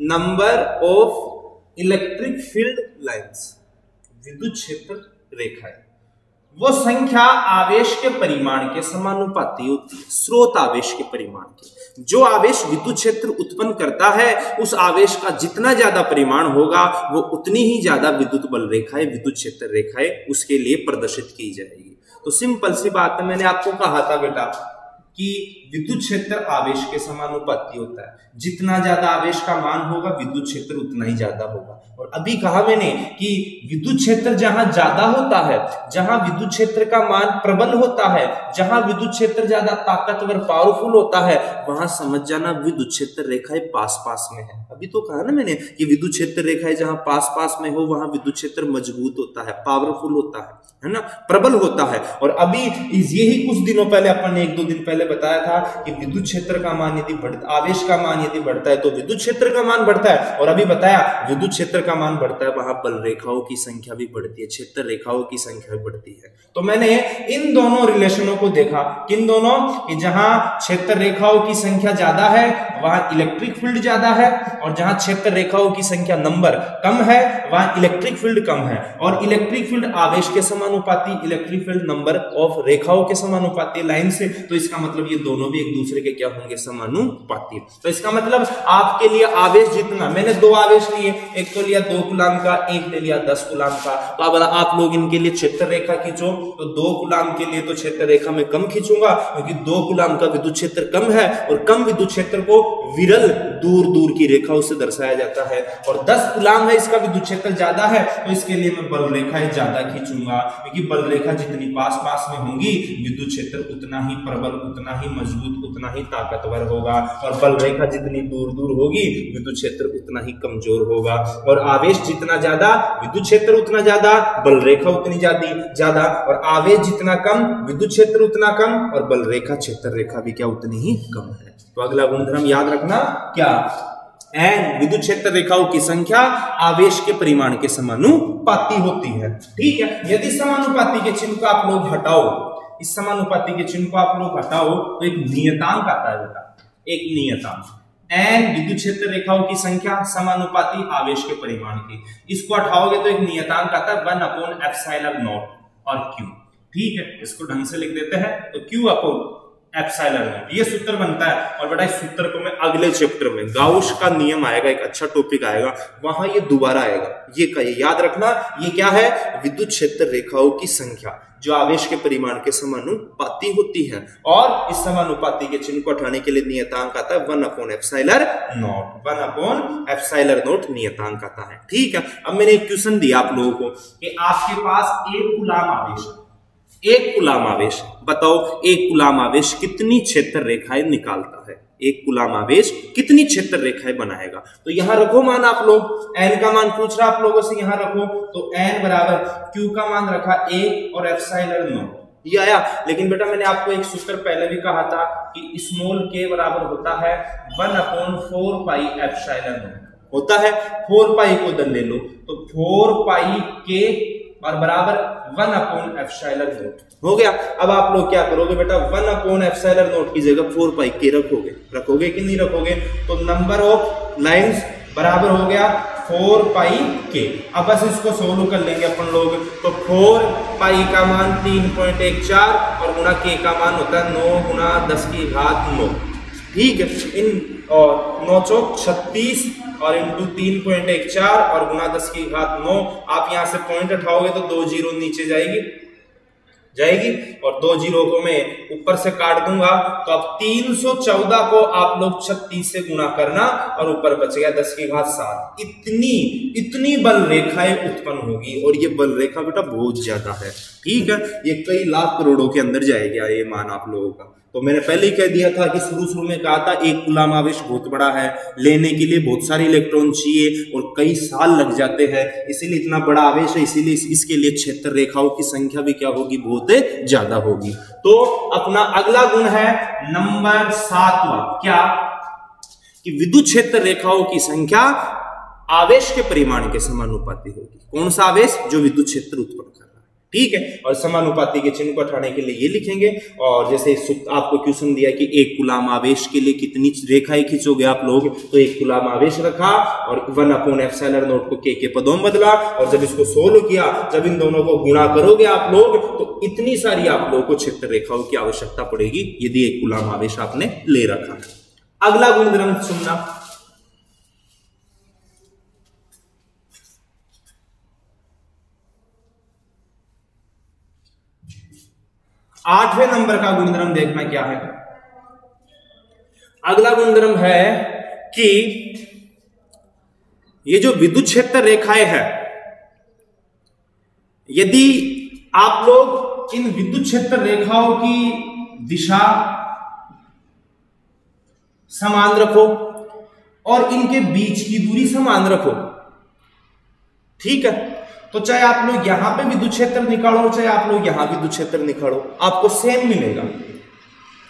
Speaker 1: number of electric field lines, विद्युत क्षेत्र रेखाएँ वो संख्या आवेश के परिमाण के समानुपाती होती है, स्रोत आवेश के परिमाण के। जो आवेश विद्युत क्षेत्र उत्पन्न करता है, उस आवेश का जितना ज़्यादा परिमाण होगा, वो उतनी ही ज़्यादा विद्युत बल रेखाएँ, विद्युत क्षेत्र रेखाएँ उसके लिए प्रदर्शित की जाएगी। तो सिंपल सी बात है, मैंने आपको कहा था बेटा कि विद्युत क्षेत्र आवेश के समानुपाती होता है। जितना ज़्यादा आवेश का मान होगा, विद्युत क्षेत्र उतना ही ज़्यादा होगा। और अभी कहा मैंने कि विद्युत क्षेत्र जहाँ ज़्यादा होता है, जहाँ विद्युत क्षेत्र का मान प्रबल होता है, जहाँ विद्युत क्षेत्र ज़्यादा ताकतवर पावरफुल होता है, वहाँ समझ जाना विद्युत क्षेत्र रेखाएँ पास पास में है। अभी तो कहा ना मैंने कि विद्युत क्षेत्र रेखाएँ जहाँ पास पास में हो, वहाँ विद्युत क्षेत्र मज़बूत होता है पावरफुल होता है है ना? प्रबल होता है। और अभी यही कुछ दिनों पहले, अपन ने एक दो दिन पहले बताया था कि विद्युत क्षेत्र का मान यदि आवेश का मान यदि बढ़ता है तो विद्युत क्षेत्र का मान बढ़ता है। और अभी बताया, विद्युत क्षेत्र का मान बढ़ता है, वहाँ बल रेखाओं की संख्या भी बढ़ती है, क्षेत्र रेखाओं की संख्या भी बढ़ती है। तो मैंने इन दोनों रिलेशनों को देखा, किन दोनों? कि जहाँ क्षेत्र रेखाओं की संख्या ज़्यादा है, वहाँ इलेक्ट्रिक फ़ील्ड ज़्यादा है, और जहाँ क्षेत्र रेखाओं की संख्या नंबर कम है, वहाँ इलेक्ट्रिक फ़ील्ड कम है। और इलेक्ट्रिक फ़ील्ड आवेश के समानुपाती, इलेक्ट्रिक फ़ील्ड नंबर ऑफ़ रेखाओं के समानुपाती लाइन से तो इसका मतलब ये दोनों भी एक दूसरे के क्या होंगे समानुपाती तो इसका मतलब आपके लिए आवेश जितना, मैंने दो आवेश लिए, एक तो लिया दो गुलाम का, एक ले लिया दस गुलाम का। तो अब आप लोग इनके लिए क्षेत्र रेखा खींचो तो दो गुलाम के लिए तो क्षेत्र रेखा में कम खींचूँगा, क्योंकि दो गुलाम का विद्युत क्षेत्र कम है, और कम विद्युत क्षेत्र को विरल दूर दूर की रेखा से दर्शाया जाता है और दस गुलाम है, इसका विद्युत क्षेत्र ज़्यादा है तो इसके लिए मैं बल रेखाएँ ज़्यादा खींचूँगा, क्योंकि बल रेखा जितनी पास पास में होंगी, विद्युत क्षेत्र उतना ही प्रबल, उतना ही मज़बूत, उतना ही ताकतवर होगा और बल रेखा जितनी दूर दूर होगी, विद्युत क्षेत्र उतना ही कमज़ोर होगा और आवेश जितना ज़्यादा, विद्युत क्षेत्र उतना ज़्यादा, बल रेखा उतनी ज़्यादा और आवेश जितना कम, विद्युत क्षेत्र उतना कम और बल रेखा क्षेत्र रेखा भी क्या उतनी ही कम है। तो अगला गुणधर्म याद रखना, क्या एन विद्युत क्षेत्र रेखाओं की संख्या आवेश के परिमाण के समानुपाती होती है। ठीक है? यदि समानुपाती के चिन्ह को आप लोग हटाओ, इस समानुपाती के चिन्ह को आप लोग हटाओ तो एक नियतांक आता है बेटा। एक नियतांक। एन विद्युत क्षेत्र रेखाओं की संख्या समानुपाती आवेश के परिमाण की। इसको हटाओगे तो एक नियतांक आता है, वन अपॉन एफ़ नॉट और क्यू। ठीक है? इसको ढंग से लिख देते हैं तो क्यू अपॉन एप्साइलर नॉट ये सूत्र बनता है और बेटा इस सूत्र को मैं अगले चैप्टर में गाउस का नियम आएगा, एक अच्छा टॉपिक आएगा, वहाँ ये दोबारा आएगा। ये कहिए, याद रखना, ये क्या है? विद्युत क्षेत्र रेखाओं की संख्या, जो आवेश के परिमाण के समानुपाती होती है। और इस समानुपाती के चिन्ह को हटाने के लिए नियतांक आता है one upon epsilon naught one upon epsilon naught नियतांक आता है। ठीक है, अब मैंने एक क्वेश्चन दिया आप लोगों को कि आपके पास एक गुलाम आवेश है। एक गुलाम आवेश बताओ, एक गुलाम आवेश कितनी क्षेत्र रेखाएँ निकालता है? एक गुलाम आवेश कितनी क्षेत्र रेखाएँ बनाएगा? तो यहाँ रखो मान आप लोग एन का मान पूछ रहा आप लोगों से, यहाँ रखो तो एन बराबर क्यू का मान रखा एक और एफ़ नौ। ये आया। लेकिन बेटा मैंने आपको एक सूत्र पहले भी कहा था कि स्मॉल के बराबर होता है वन अपॉन फोर पाई एफ़ होता है, फोर पाई को दल ले लो। तो फोर पाई के और बराबर वन अपोन एफ़ नोट हो गया? अब आप लोग क्या करोगे बेटा? वन अपोन एफ़ नोट की जगह फोर पाई के रखोगे। रखोगे कि नहीं रखोगे? तो नंबर ऑफ़ लाइंस बराबर हो गया फोर पाई के अब बस इसको सोल्व कर लेंगे अपन लोग। तो फोर पाई का मान तीन पॉइंट एक चार और गुणा के का मान होता है नौ गुना दस की घात नौ। ठीक है? इन और नौ चौक छत्तीस और इंटू तीन पॉइंट एक चार और गुना दस की घात नौ। आप यहाँ से पॉइंट उठाओगे तो दो ज़ीरो नीचे जाएगी। जाएगी? और दो ज़ीरो को मैं ऊपर से काट दूँगा। तो अब 314 को आप लोग 36 से गुणा करना और ऊपर बच गया 10 की घात सात। इतनी इतनी बल रेखाएँ उत्पन्न होगी और ये बल रेखा बेटा बहुत ज़्यादा है। ठीक है? ये कई लाख करोड़ों के अंदर जाएगा ये मान आप लोगों का। तो मैंने पहले ही कह दिया था कि शुरू शुरू में कहा था, एक गुलाम आवेश बहुत बड़ा है, लेने के लिए बहुत सारे इलेक्ट्रॉन चाहिए और कई साल लग जाते हैं, इसीलिए इतना बड़ा आवेश है, इसीलिए इसके लिए क्षेत्र रेखाओं की संख्या भी क्या होगी, बहुत ज़्यादा होगी। तो अपना अगला गुण है नंबर सातवा। क्या? कि विद्युत क्षेत्र रेखाओं की संख्या आवेश के परिमाण के समानुपाती होगी। कौन सा आवेश? जो विद्युत क्षेत्र उत्पन्न ठीक है? और समानुपाती के चिन्ह को हटाने के लिए ये लिखेंगे। और जैसे आपको क्वेश्चन दिया कि एक गुलाम आवेश के लिए कितनी रेखाएँ खींचोगे आप लोग? तो एक गुलाम आवेश रखा और one upon epsilon naught को के के पदों में बदला। और जब इसको सोल्व किया, जब इन दोनों को गुणा करोगे आप लोग तो इतनी सारी आप लोगों को क्षेत्र रेखाओं की आवश्यकता पड़ेगी। यदि एक गुलाम आवेश आपने ले रखा। है अगला गुणधर्म सुनना। आठवें नंबर का गुणधर्म देखना क्या है? अगला गुणधर्म है कि ये जो विद्युत क्षेत्र रेखाएँ है, यदि आप लोग इन विद्युत क्षेत्र रेखाओं की दिशा समान रखो और इनके बीच की दूरी समान रखो, ठीक है? तो चाहे आप लोग यहाँ पे विद्युत क्षेत्र निकालो चाहे आप लोग यहाँ विद्युत क्षेत्र निकालो, आपको सेम मिलेगा।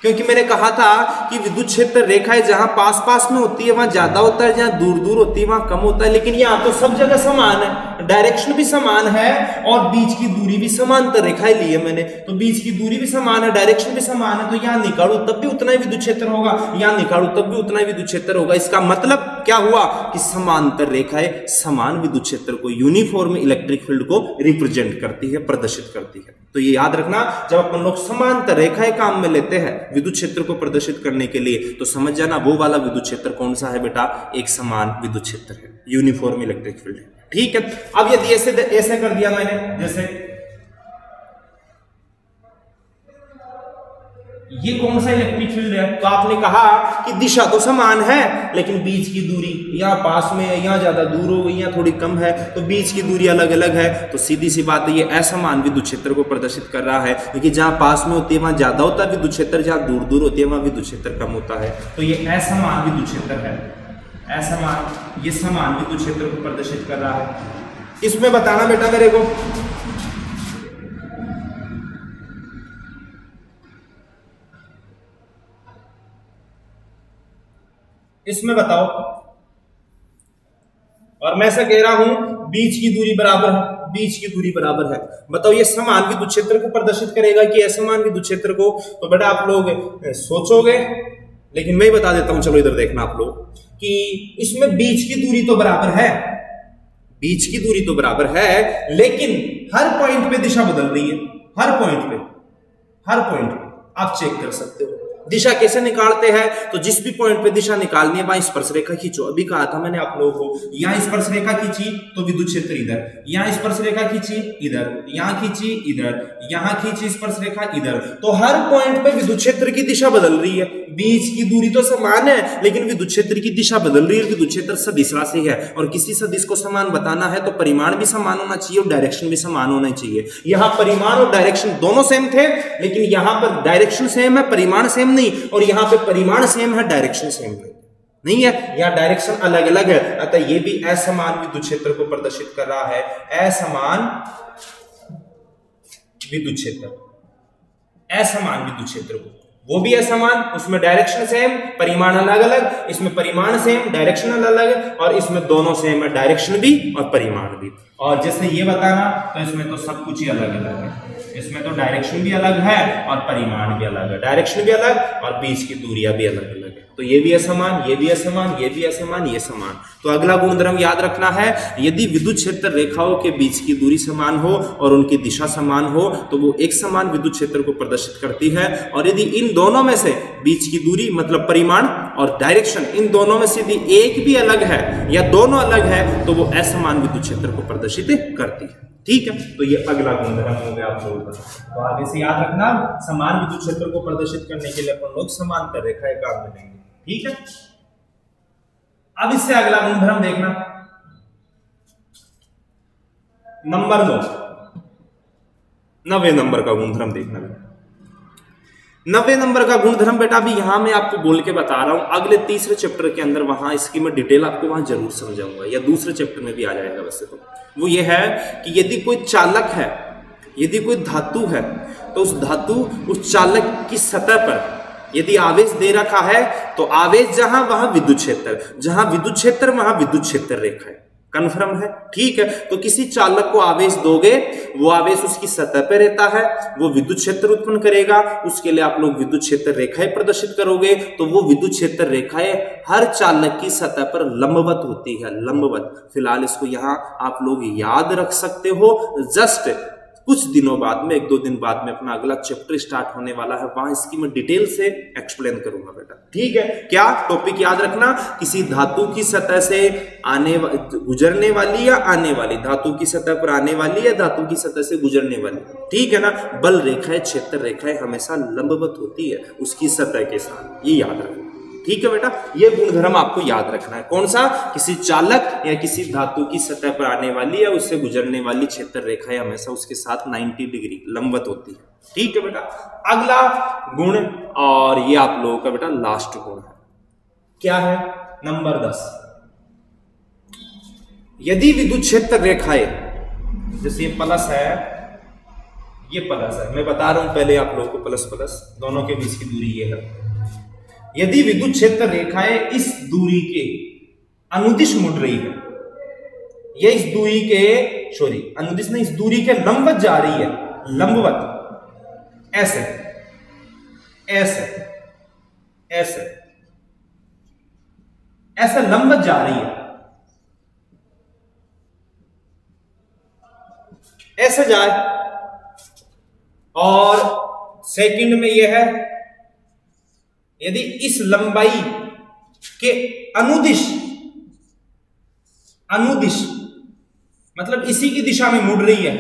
Speaker 1: क्योंकि मैंने कहा था कि विद्युत क्षेत्र रेखाएँ जहाँ पास पास में होती है, वहाँ ज़्यादा होता है, जहाँ दूर दूर होती है, वहाँ कम होता है। लेकिन यहाँ तो सब जगह समान है डायरेक्शन भी समान है और बीच की दूरी भी समांतर रेखाएँ ली है मैंने। तो बीच की दूरी भी समान है डायरेक्शन भी समान है तो यहाँ निकालू, तब भी उतना ही विद्युत क्षेत्र होगा, यहाँ निकालू, तब भी उतना ही विद्युत क्षेत्र होगा। इसका मतलब क्या हुआ कि समांतर रेखाएँ समान विद्युत क्षेत्र को यूनिफॉर्म इलेक्ट्रिक फ़ील्ड को रिप्रेजेंट करती है, प्रदर्शित करती है। तो ये याद रखना, जब अपन लोग समांतर रेखाएँ काम में लेते हैं, विद्युत क्षेत्र को प्रदर्शित करने के लिए तो समझ जाना वो वाला विद्युत क्षेत्र कौन सा है बेटा? एक समान विद्युत क्षेत्र है यूनिफॉर्म इलेक्ट्रिक फ़ील्ड ठीक है, अब यदि ऐसे ऐसे कर दिया मैंने, जैसे ये कौन सा इलेक्ट्रिक फ़ील्ड है? तो आपने कहा कि दिशा तो समान है, लेकिन बीच की दूरी यहाँ पास में है, यहाँ ज़्यादा दूर हो गई, यहाँ थोड़ी कम है तो बीच की दूरी अलग अलग है। तो सीधी सी बात है, ये असमान विद्युत क्षेत्र को प्रदर्शित कर रहा है। क्योंकि जहाँ पास में होती है, वहाँ ज़्यादा होता है विद्युत क्षेत्र, जहाँ दूर दूर होती है, वहाँ विद्युत क्षेत्र कम होता है। तो ये असमान विद्युत क्षेत्र है। असमान, ये समान विद्युत क्षेत्र को प्रदर्शित कर रहा है। इसमें बताना बेटा मेरे को। इसमें बताओ। और मैं ऐसा कह रहा हूँ, बीच की दूरी बराबर है, बीच की दूरी बराबर है। बताओ, ये समान विद्युत क्षेत्र को प्रदर्शित करेगा कि असमान विद्युत क्षेत्र को? तो बेटा आप लोग सोचोगे, लेकिन मैं ही बता देता हूँ, चलो इधर देखना आप लोग, कि इसमें बीच की दूरी तो बराबर है। बीच की दूरी तो बराबर है, लेकिन हर पॉइंट पे दिशा बदल रही है, हर पॉइंट पे, हर पॉइंट आप चेक कर सकते हो। दिशा कैसे निकालते हैं? तो जिस भी पॉइंट पे दिशा निकालनी है, वहाँ स्पर्श रेखा खींचो। अभी कहा था मैंने आप लोगों को, यहाँ स्पर्श रेखा खींची तो विद्युत क्षेत्र इधर, यहाँ स्पर्श रेखा खींची इधर, यहाँ खींची इधर, यहाँ खींची स्पर्श रेखा इधर। तो हर पॉइंट पे विद्युत क्षेत्र की दिशा बदल रही है। बीच की दूरी तो समान है, लेकिन विद्युत क्षेत्र की दिशा बदल रही है विद्युत क्षेत्र सदिश राशि है। और किसी सदिश को समान बताना है तो परिमाण भी समान होना चाहिए और डायरेक्शन भी समान होना चाहिए। यहाँ परिमाण और डायरेक्शन दोनों सेम थे, लेकिन यहाँ पर डायरेक्शन सेम है, परिमाण सेम नहीं और यहाँ पे परिमाण सेम है डायरेक्शन सेम नहीं नहीं है? यहाँ डायरेक्शन अलग अलग है। अतः ये भी असमान विद्युत क्षेत्र को प्रदर्शित कर रहा है। असमान विद्युत क्षेत्र असमान विद्युत क्षेत्र को। वो भी असमान, उसमें डायरेक्शन सेम परिमाण अलग अलग इसमें परिमाण सेम डायरेक्शन अलग अलग और इसमें दोनों सेम है डायरेक्शन भी और परिमाण भी। और जैसे ये बताना तो इसमें तो सब कुछ ही अलग अलग है। इसमें तो डायरेक्शन भी अलग है और परिमाण भी अलग है। डायरेक्शन भी अलग और बीच की दूरियाँ भी अलग है। तो ये भी असमान, ये भी असमान, ये भी असमान, ये समान। तो अगला गुणधर्म याद रखना है, यदि विद्युत क्षेत्र रेखाओं के बीच की दूरी समान हो और उनकी दिशा समान हो तो वो एक समान विद्युत क्षेत्र को प्रदर्शित करती है। और यदि इन दोनों में से बीच की दूरी मतलब परिमाण और डायरेक्शन, इन दोनों में से यदि एक भी अलग है या दोनों अलग है तो वो असमान विद्युत क्षेत्र को प्रदर्शित करती है। ठीक है? तो ये अगला गुणधर्म हो गया आप लोगों का। तो आगे से याद रखना, समान विद्युत क्षेत्र को प्रदर्शित करने के लिए अपन लोग समांतर रेखा काम मिलेंगे ठीक है? अब इससे अगला गुणधर्म देखना। नंबर दो। नवे नंबर का गुणधर्म देखना। नब्बे नंबर का गुणधर्म बेटा, अभी यहाँ मैं आपको बोल के बता रहा हूँ। अगले तीसरे चैप्टर के अंदर वहाँ, इसकी मैं डिटेल आपको वहाँ ज़रूर समझाऊँगा, या दूसरे चैप्टर में भी आ जाएगा वैसे तो। वो ये है कि यदि कोई चालक है, यदि कोई धातु है तो उस धातु, उस चालक की सतह पर यदि आवेश दे रखा है तो आवेश जहाँ वहाँ विद्युत क्षेत्र, जहाँ विद्युत क्षेत्र, वहाँ विद्युत क्षेत्र रेखा है। कन्फर्म है? ठीक है। तो किसी चालक को आवेश दोगे, वो आवेश उसकी सतह पर रहता है, वो विद्युत क्षेत्र उत्पन्न करेगा, उसके लिए आप लोग विद्युत क्षेत्र रेखाएँ प्रदर्शित करोगे तो वो विद्युत क्षेत्र रेखाएँ हर चालक की सतह पर लंबवत होती है, लंबवत। फ़िलहाल इसको यहाँ आप लोग याद रख सकते हो, जस्ट कुछ दिनों बाद में, एक दो दिन बाद में अपना अगला चैप्टर स्टार्ट होने वाला है। वहाँ इसकी मैं डिटेल से एक्सप्लेन करूँगा बेटा। ठीक है? क्या टॉपिक याद रखना? किसी धातु की सतह से आने गुजरने वाली या आने वाली? धातु की सतह पर आने वाली या धातु की सतह से गुजरने वाली? ठीक है ना? बल रेखाएँ, क्षेत्र रेखाएँ हमेशा लंबवत होती है उसकी सतह के साथ। ये याद रखना। ठीक है बेटा? ये गुणधर्म आपको याद रखना है। कौन सा? किसी चालक या किसी धातु की सतह पर आने वाली या उससे गुजरने वाली क्षेत्र रेखा हमेशा उसके साथ 90 डिग्री लंबत होती है। ठीक है बेटा? अगला गुण, और ये आप लोगों का बेटा लास्ट गुण है। क्या है? नंबर दस। यदि विद्युत क्षेत्र रेखाएँ, जैसे ये प्लस है, ये प्लस है। मैं बता रहा हूँ, पहले आप लोगों को प्लस प्लस दोनों के बीच की दूरी ये है। यदि विद्युत क्षेत्र रेखाएँ इस दूरी के अनुदिश मुड़ रही है, ये इस दूरी के सॉरी अनुदिश नहीं, इस दूरी के लंबवत जा रही है, लंबवत, ऐसे ऐसे ऐसे ऐसे लंबवत जा रही है। ऐसे जाए, और सेकंड में यह है यदि इस लंबाई के अनुदिश अनुदिश मतलब इसी की दिशा में मुड़ रही है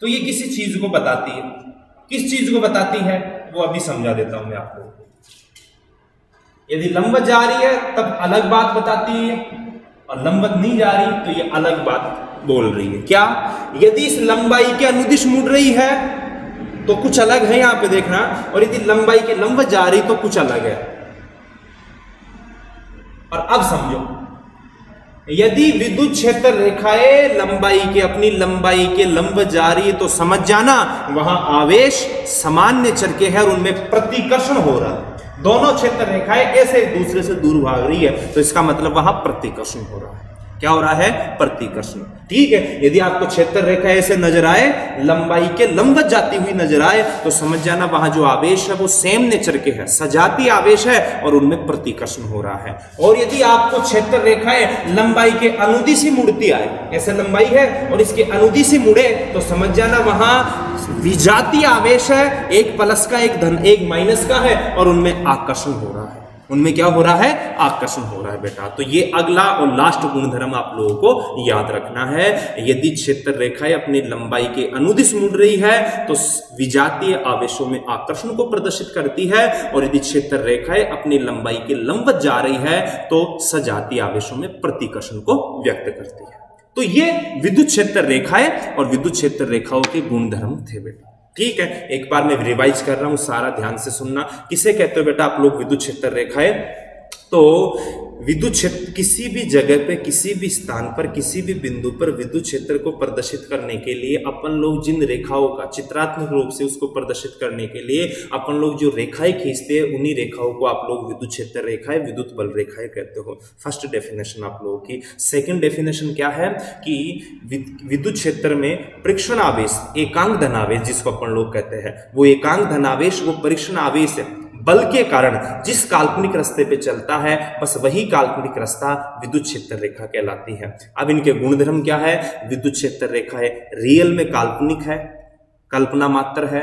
Speaker 1: तो ये किसी चीज़ को बताती है। किस चीज़ को बताती है, वो अभी समझा देता हूँ मैं आपको। यदि लंबत जा रही है, तब अलग बात बताती है, और लंबत नहीं जा रही तो ये अलग बात बोल रही है। क्या? यदि इस लंबाई के अनुदिश मुड़ रही है तो कुछ अलग है यहाँ पे देखना। और यदि लंबाई के लंब जा रही तो कुछ अलग है। और अब समझो, यदि विद्युत क्षेत्र रेखाएँ लंबाई के, अपनी लंबाई के लंब जा रही है तो समझ जाना, वहाँ आवेश सामान्य चर के है और उनमें प्रतिकर्षण हो रहा है। दोनों क्षेत्र रेखाएँ ऐसे एक दूसरे से दूर भाग रही है तो इसका मतलब वहाँ प्रतिकर्षण हो रहा है। क्या हो रहा है? प्रतिकर्षण। ठीक है, यदि आपको क्षेत्र रेखा ऐसे नज़र आए, लंबाई के लंबत जाती हुई नज़र आए तो समझ जाना वहाँ जो आवेश है वो सेम नेचर के है। सजाती आवेश है और उनमें प्रतिकर्षण हो रहा है। और यदि आपको क्षेत्र रेखाएँ लंबाई के अनुदिशी मुड़ती आए, ऐसे लंबाई है और इसके अनुदिशी मुड़े तो समझ जाना वहाँ विजाती आवेश है, एक प्लस का, एक धन, एक माइनस का है और उनमें आकर्षण हो रहा है। उनमें क्या हो रहा है? आकर्षण हो रहा है बेटा। तो ये अगला और लास्ट गुणधर्म आप लोगों को याद रखना है। यदि क्षेत्र रेखाएँ अपनी लंबाई के अनुदिश मुड़ रही है तो विजातीय आवेशों में आकर्षण को प्रदर्शित करती है। और यदि क्षेत्र रेखाएँ अपनी लंबाई के लंबत जा रही है तो सजातीय आवेशों में प्रतिकर्षण को व्यक्त करती है। तो ये विद्युत क्षेत्र रेखाएँ और विद्युत क्षेत्र रेखाओं के गुणधर्म थे बेटा। ठीक है, एक बार मैं रिवाइज कर रहा हूँ, सारा ध्यान से सुनना। किसे कहते हो बेटा? आप लोग विद्युत क्षेत्र रेखाएँ तो विद्युत क्षेत्र किसी भी जगह पे, किसी भी स्थान पर, किसी भी बिंदु पर विद्युत क्षेत्र को प्रदर्शित करने के लिए अपन लोग जिन रेखाओं का, चित्रात्मक रूप से उसको प्रदर्शित करने के लिए अपन लोग जो रेखाएँ खींचते हैं, उन्हीं रेखाओं को आप लोग विद्युत क्षेत्र रेखाएँ, विद्युत बल रेखाएँ कहते हो। फ़र्स्ट डेफिनेशन आप लोगों की। सेकेंड डेफिनेशन क्या है? कि विद्युत क्षेत्र में परीक्षण आवेश, एकांक धनावेश जिसको अपन लोग कहते हैं, वो एकांक धनावेश, वो परीक्षण आवेश है। बल के कारण जिस काल्पनिक रास्ते पे चलता है, बस वही काल्पनिक रास्ता विद्युत क्षेत्र रेखा कहलाती है। अब इनके गुणधर्म क्या है? विद्युत क्षेत्र रेखा है, रियल में काल्पनिक है, कल्पना मात्र है,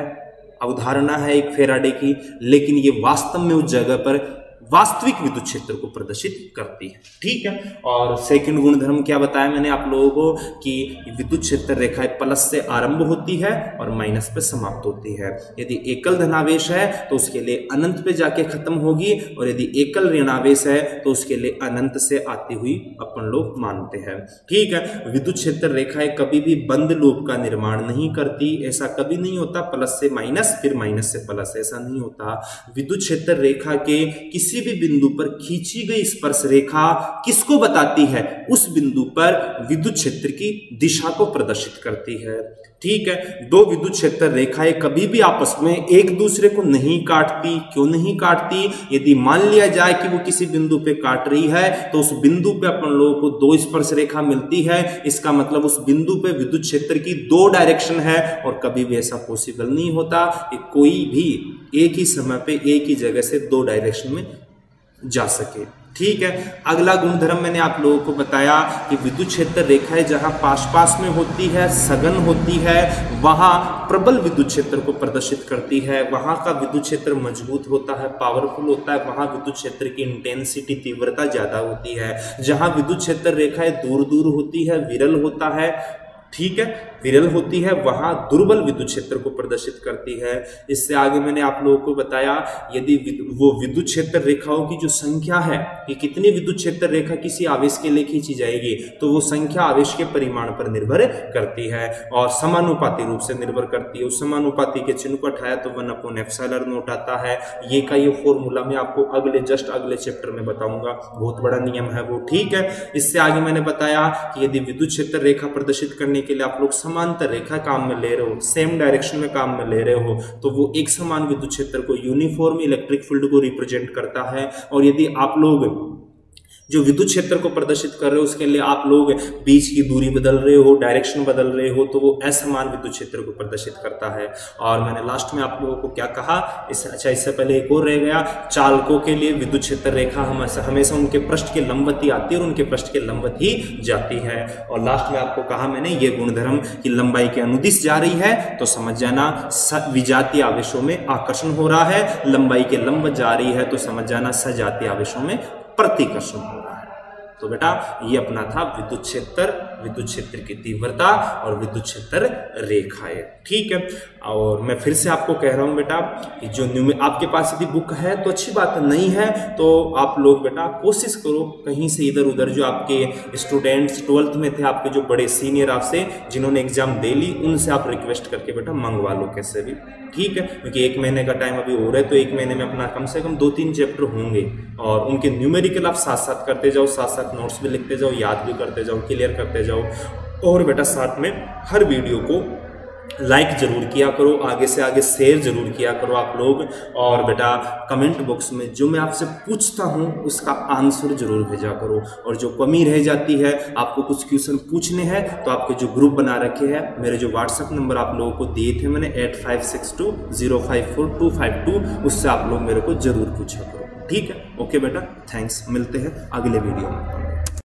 Speaker 1: अवधारणा है एक फेराडे की, लेकिन ये वास्तव में उस जगह पर वास्तविक विद्युत क्षेत्र को प्रदर्शित करती है। ठीक है? और सेकंड गुणधर्म क्या बताया मैंने आप लोगों को? कि विद्युत क्षेत्र रेखाएँ प्लस से आरंभ होती है और माइनस पे समाप्त होती है। यदि एकल धनावेश है तो उसके लिए अनंत पे जाके खत्म होगी, और यदि एकल ऋणावेश है तो उसके लिए अनंत से आती हुई अपन लोग मानते हैं। ठीक है? विद्युत क्षेत्र रेखाएँ कभी भी बंद लूप का निर्माण नहीं करती, ऐसा कभी नहीं होता। प्लस से माइनस फिर माइनस से प्लस ऐसा नहीं होता। विद्युत क्षेत्र रेखा के किसी भी बिंदु पर खींची गई स्पर्श रेखा किसको बताती है? उस बिंदु पर विद्युत क्षेत्र की दिशा को प्रदर्शित करती है। ठीक है, दो विद्युत क्षेत्र रेखाएँ कभी भी आपस में एक दूसरे को नहीं काटती। क्यों नहीं काटती? यदि मान लिया जाए कि वो किसी बिंदु पे काट रही है तो उस बिंदु पे अपन लोगों को दो स्पर्श रेखा मिलती है। इसका मतलब उस बिंदु पे विद्युत क्षेत्र की दो डायरेक्शन है और कभी भी ऐसा पॉसिबल नहीं होता कि कोई भी एक ही समय पे एक ही जगह से दो डायरेक्शन में जा सके। ठीक है? अगला गुणधर्म मैंने आप लोगों को बताया कि विद्युत क्षेत्र रेखाएँ जहाँ पास पास में होती है, सघन होती है, वहाँ प्रबल विद्युत क्षेत्र को प्रदर्शित करती है, वहाँ का विद्युत क्षेत्र मज़बूत होता है पावरफुल होता है, वहाँ विद्युत क्षेत्र की इंटेंसिटी तीव्रता ज़्यादा होती है। जहाँ विद्युत क्षेत्र रेखाएँ दूर दूर होती है, विरल होता है ठीक है, विरल होती है, वहाँ दुर्बल विद्युत क्षेत्र को प्रदर्शित करती है। इससे आगे मैंने आप लोगों को बताया, यदि वो विद्युत क्षेत्र रेखाओं की जो संख्या है, कि कितनी विद्युत क्षेत्र रेखा किसी आवेश के लिए खींची जाएगी तो वो संख्या आवेश के परिमाण पर निर्भर करती है और समानुपाती रूप से निर्भर करती है। उस समानुपाती के चिन्ह को हटाया तो वन अपॉन एफसाइलर नोट आता है। ये का ये फॉर्मूला मैं आपको अगले, जस्ट अगले चैप्टर में बताऊँगा। बहुत बड़ा नियम है वो, ठीक है। इससे आगे मैंने बताया कि यदि विद्युत क्षेत्र रेखा प्रदर्शित करने के लिए आप लोग समांतर रेखा काम में ले रहे हो सेम डायरेक्शन में काम में ले रहे हो तो वो एक समान विद्युत क्षेत्र को यूनिफॉर्म इलेक्ट्रिक फ़ील्ड को रिप्रेजेंट करता है। और यदि आप लोग जो विद्युत क्षेत्र को प्रदर्शित कर रहे हो, उसके लिए आप लोग बीच की दूरी बदल रहे हो डायरेक्शन बदल रहे हो तो वो असमान विद्युत क्षेत्र को प्रदर्शित करता है। और मैंने लास्ट में आप लोगों को क्या कहा? इस अच्छा इससे पहले एक और रह गया। चालकों के लिए विद्युत क्षेत्र रेखा हमेशा हमेशा उनके पृष्ठ के लंबत ही आती है और उनके पृष्ठ के लंबत ही जाती है। और लास्ट में आपको कहा मैंने, ये गुणधर्म की लंबाई के अनुदिश जा रही है तो समझ जाना विजातीय आवेशों में आकर्षण हो रहा है। लंबाई के लंब जा रही है तो समझ जाना, सजातीय आवेशों में प्रतिकर्षण हो रहा है। तो बेटा, ये अपना था विद्युत क्षेत्र विद्युत क्षेत्र की तीव्रता और विद्युत क्षेत्र रेखाएँ ठीक है? और मैं फिर से आपको कह रहा हूँ बेटा कि जो न्यू आपके पास यदि बुक है तो अच्छी बात नहीं है। तो आप लोग बेटा कोशिश करो कहीं से इधर उधर जो आपके स्टूडेंट्स ट्वेल्थ में थे, आपके जो बड़े सीनियर आपसे, जिन्होंने एग्ज़ाम दे ली, उनसे आप रिक्वेस्ट करके बेटा मंगवा लो कैसे भी। ठीक है, क्योंकि एक महीने का टाइम अभी हो रहा है तो एक महीने में अपना कम से कम दो तीन चैप्टर होंगे। और उनके न्यूमेरिकल आप साथ साथ करते जाओ साथ साथ नोट्स भी लिखते जाओ, याद भी करते जाओ क्लियर करते जाओ। और बेटा साथ में हर वीडियो को लाइक ज़रूर किया करो, आगे से आगे शेयर ज़रूर किया करो आप लोग। और बेटा कमेंट बॉक्स में जो मैं आपसे पूछता हूँ, उसका आंसर ज़रूर भेजा करो। और जो कमी रह जाती है, आपको कुछ क्वेश्चन पूछने हैं तो आपके जो ग्रुप बना रखे हैं, मेरे जो व्हाट्सएप नंबर आप लोगों को दिए थे मैंने eight five six two zero five four two five two उससे आप लोग मेरे को ज़रूर पूछा करो। ठीक है? ओके बेटा थैंक्स मिलते हैं अगले वीडियो में।